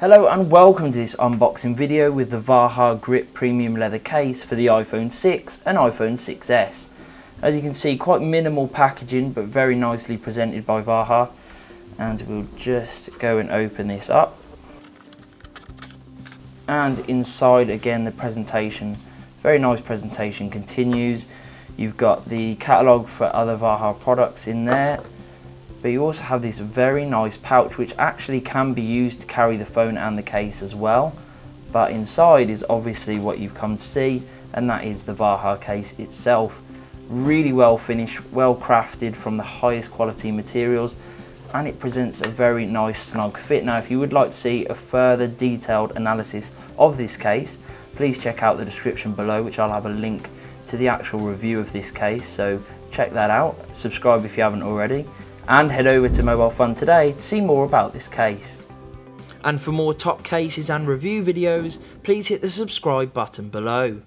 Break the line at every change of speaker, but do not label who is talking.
Hello and welcome to this unboxing video with the Vaja Grip Premium Leather Case for the iPhone 6 and iPhone 6s. As you can see quite minimal packaging but very nicely presented by Vaja. And we'll just go and open this up. And inside again the presentation. Very nice presentation continues. You've got the catalogue for other Vaja products in there but you also have this very nice pouch which actually can be used to carry the phone and the case as well. But inside is obviously what you've come to see and that is the Vaja case itself. Really well finished well crafted from the highest quality materials and it presents a very nice snug fit. Now if you would like to see a further detailed analysis of this case please check out the description below which I'll have a link to the actual review of this case. So check that out, subscribe if you haven't already and head over to Mobile Fun today to see more about this case. And for more top cases and review videos please hit the subscribe button below.